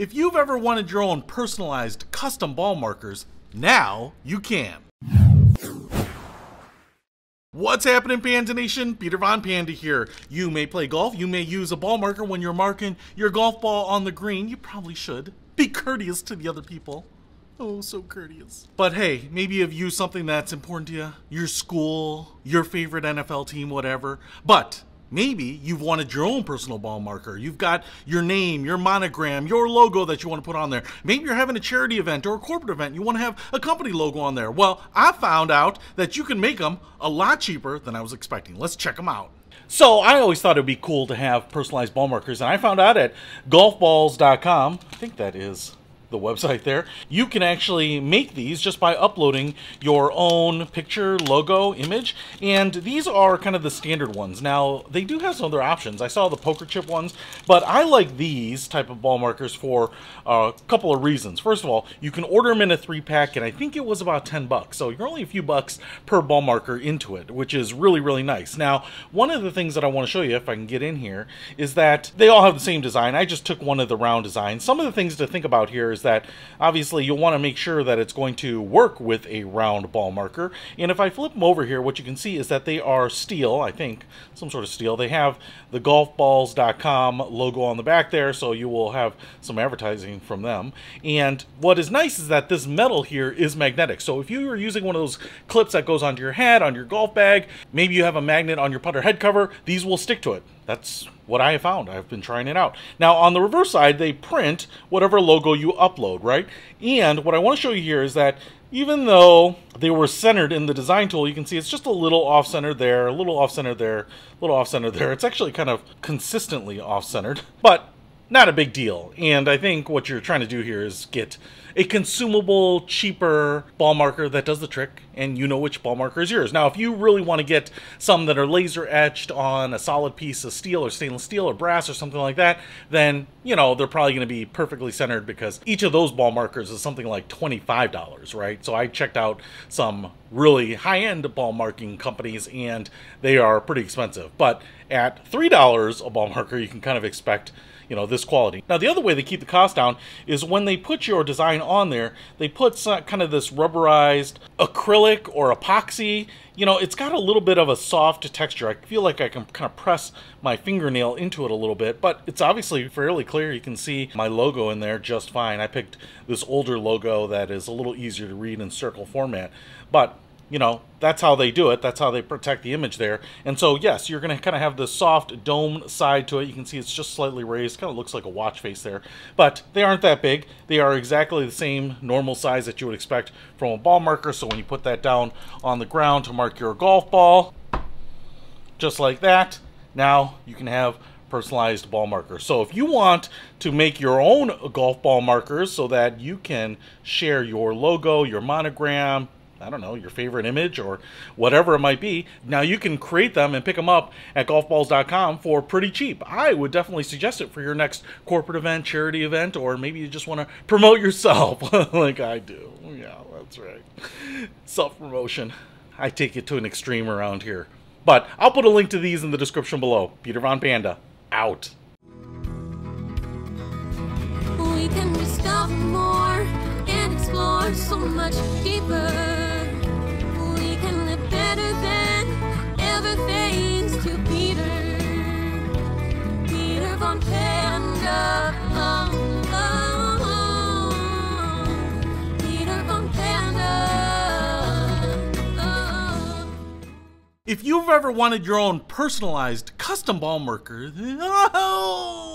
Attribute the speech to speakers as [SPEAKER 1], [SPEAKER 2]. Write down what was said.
[SPEAKER 1] If you've ever wanted your own personalized custom ball markers, now you can. What's happening, Panda Nation? Peter Von Panda here. You may play golf. You may use a ball marker when you're marking your golf ball on the green. You probably should. Be courteous to the other people. Oh, so courteous. But hey, maybe you've used something that's important to you, your school, your favorite NFL team, whatever. But Maybe you've wanted your own personal ball marker. You've got your name, your monogram, your logo that you want to put on there. Maybe you're having a charity event or a corporate event. You want to have a company logo on there. Well, I found out that you can make them a lot cheaper than I was expecting. Let's check them out. So I always thought it would be cool to have personalized ball markers, and I found out at golfballs.com, I think that is the website there, you can actually make these just by uploading your own picture, logo, image, and these are kind of the standard ones. Now, they do have some other options. I saw the poker chip ones, but I like these type of ball markers for a couple of reasons. First of all, you can order them in a three pack, and I think it was about 10 bucks, so you're only a few bucks per ball marker into it, which is really, really nice. Now, one of the things that I want to show you, if I can get in here, is that they all have the same design. I just took one of the round designs. Some of the things to think about here is is that obviously you'll want to make sure that it's going to work with a round ball marker. And if I flip them over here, what you can see is that they are steel, I think, some sort of steel. They have the golfballs.com logo on the back there, so you will have some advertising from them. And what is nice is that this metal here is magnetic. So if you are using one of those clips that goes onto your hat, on your golf bag, maybe you have a magnet on your putter head cover, these will stick to it. That's what I have found. I've been trying it out. Now, on the reverse side, they print whatever logo you upload, right? And what I want to show you here is that even though they were centered in the design tool, you can see it's just a little off-center there, a little off-center there, a little off-center there. It's actually kind of consistently off-centered, but not a big deal. And I think what you're trying to do here is get a consumable, cheaper ball marker that does the trick, and you know which ball marker is yours. Now, if you really want to get some that are laser etched on a solid piece of steel or stainless steel or brass or something like that, then, you know, they're probably going to be perfectly centered because each of those ball markers is something like $25, right? So I checked out some really high-end ball marking companies and they are pretty expensive. But at $3 a ball marker, you can kind of expect you know, this quality. Now, the other way they keep the cost down is when they put your design on there, they put some, kind of this rubberized acrylic or epoxy. You know, it's got a little bit of a soft texture. I feel like I can kind of press my fingernail into it a little bit, but it's obviously fairly clear. You can see my logo in there just fine. I picked this older logo that is a little easier to read in circle format, but you know, that's how they do it. That's how they protect the image there. And so, yes, you're going to kind of have the soft dome side to it. You can see it's just slightly raised. Kind of looks like a watch face there. But they aren't that big. They are exactly the same normal size that you would expect from a ball marker. So when you put that down on the ground to mark your golf ball, just like that, now you can have personalized ball markers. So if you want to make your own golf ball markers so that you can share your logo, your monogram, I don't know, your favorite image or whatever it might be. Now you can create them and pick them up at golfballs.com for pretty cheap. I would definitely suggest it for your next corporate event, charity event, or maybe you just want to promote yourself like I do. Yeah, that's right. Self promotion. I take it to an extreme around here. But I'll put a link to these in the description below. Peter Von Panda, out. We can discover more and explore so much deeper. If you've ever wanted your own personalized custom ball marker, oh,